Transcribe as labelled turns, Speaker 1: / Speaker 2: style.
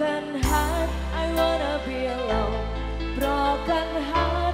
Speaker 1: Broken heart, I wanna be alone. Broken heart.